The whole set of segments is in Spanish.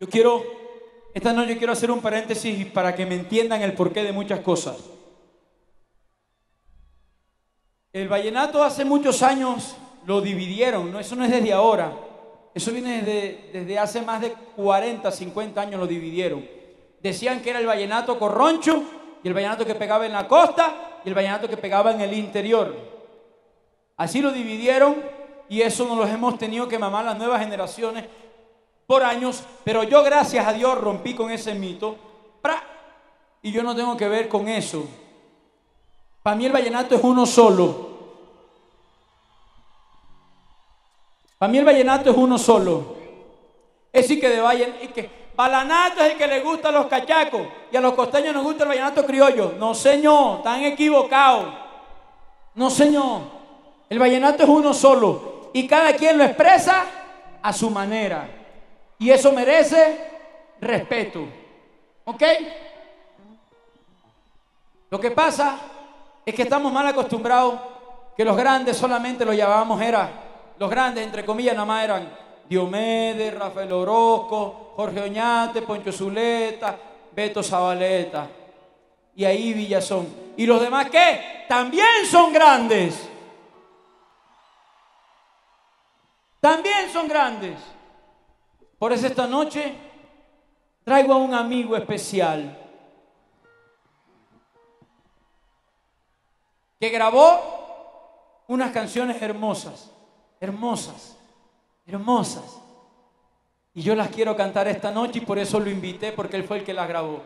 Yo quiero, esta noche quiero hacer un paréntesis para que me entiendan el porqué de muchas cosas. El vallenato hace muchos años lo dividieron, ¿no? eso no es desde ahora, eso viene desde, desde hace más de 40, 50 años lo dividieron. Decían que era el vallenato corroncho y el vallenato que pegaba en la costa y el vallenato que pegaba en el interior. Así lo dividieron y eso nos lo hemos tenido que mamar las nuevas generaciones por años, pero yo gracias a Dios rompí con ese mito y yo no tengo que ver con eso. Para mí el vallenato es uno solo. Para mí el vallenato es uno solo. Es decir, que de vallen, y que balanato es el que le gusta a los cachacos y a los costeños nos gusta el vallenato criollo. No, señor, están equivocados. No, señor. El vallenato es uno solo y cada quien lo expresa a su manera. Y eso merece respeto. ¿Ok? Lo que pasa es que estamos mal acostumbrados que los grandes solamente lo llamábamos era los grandes, entre comillas, nada más eran Diomedes, Rafael Orozco, Jorge Oñate, Poncho Zuleta, Beto Zabaleta. Y ahí Villazón. ¿Y los demás qué? También son grandes. También son grandes. Por eso esta noche traigo a un amigo especial que grabó unas canciones hermosas hermosas, hermosas. Y yo las quiero cantar esta noche y por eso lo invité, porque él fue el que las grabó.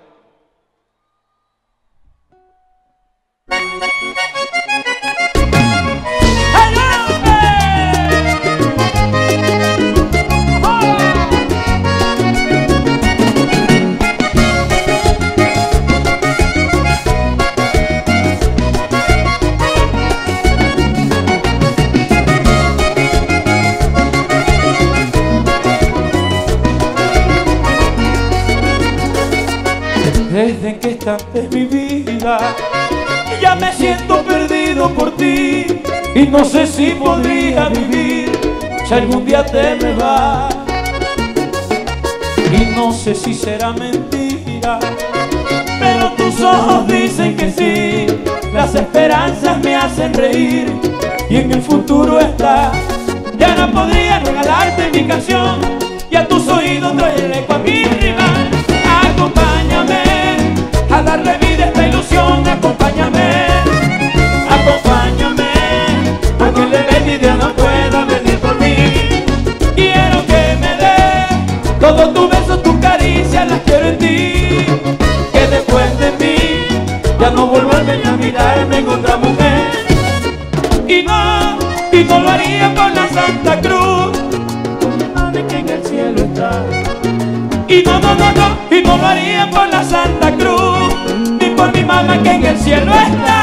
Que estás en mi vida. Ya me siento perdido por ti y no sé si podría vivir si algún día te me vas. Y no sé si será mentira, pero tus ojos dicen que sí. Las esperanzas me hacen reír y en el futuro está. Ya no podría regalarte mi canción y a tus oídos traerle mi rival. Ilusión. Acompáñame, acompáñame, a que le idea no pueda venir por mí. Quiero que me dé todo tu beso, tu caricia, las quiero en ti. Que después de mí ya no volverme a mirarme en otra mujer. Y no, y no lo haría por la Santa Cruz, de en el cielo. Y no, no, no, no, y no lo haría por la Santa Cruz, cielo está.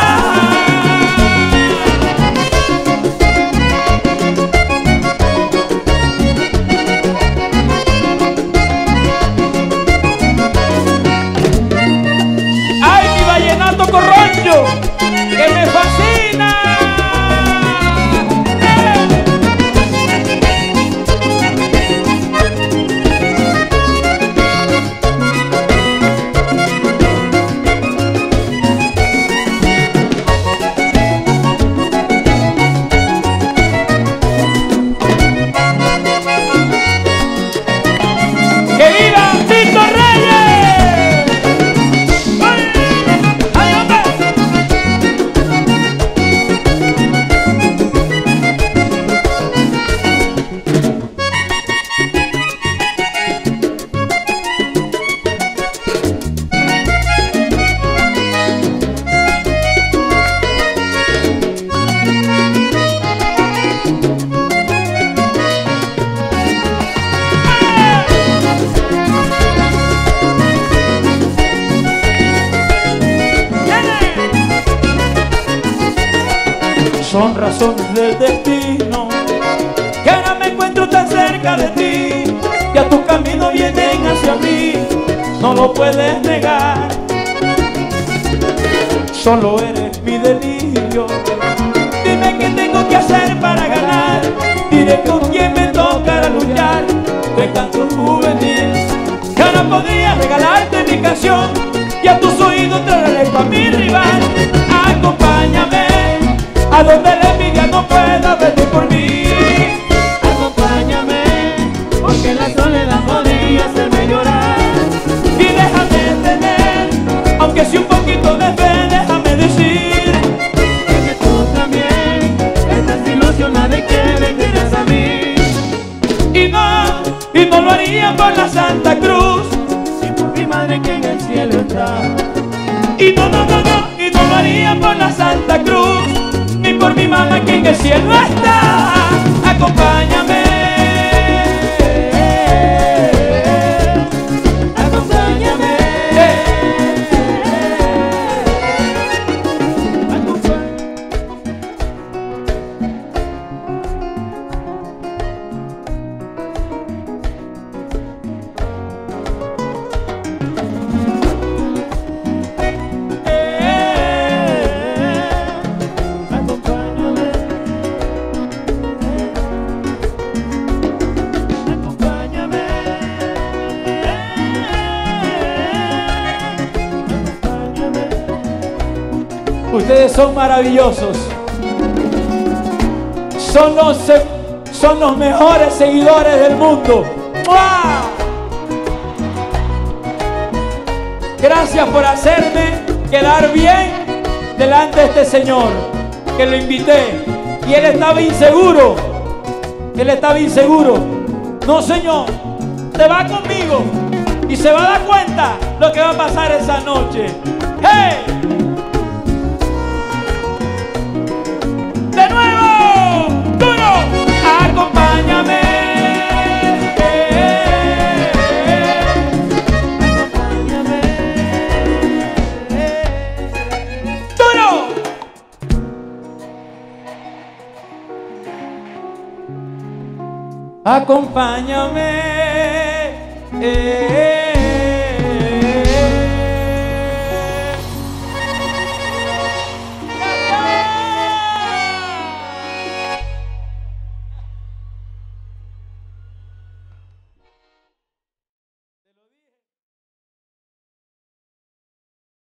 Son razones del destino que ahora me encuentro tan cerca de ti que a tu camino vienen hacia mí, no lo puedes negar. Solo eres mi delirio. Dime qué tengo que hacer para ganar. Diré con quién me tocará luchar. De canto juvenil Yo no podría regalarte mi canción y a tus oídos traeré a mi rival. Acompáñame a donde la envidia no pueda venir por mí. Acompáñame, porque la soledad podría hacerme llorar. Y déjame tener, aunque sea un poquito de fe, déjame decir. Que tú también estás ilusionada y que quieras a mí. Y no, y no lo haría por la Santa Cruz. Y por mi madre que en el cielo está. Que el cielo está. Ustedes son maravillosos. Son los, se- son los mejores seguidores del mundo. ¡Mua! Gracias por hacerme quedar bien delante de este señor que lo invité. Y él estaba inseguro. Él estaba inseguro. No, señor, te va conmigo y se va a dar cuenta lo que va a pasar esa noche. ¡Hey! Acompáñame. eh,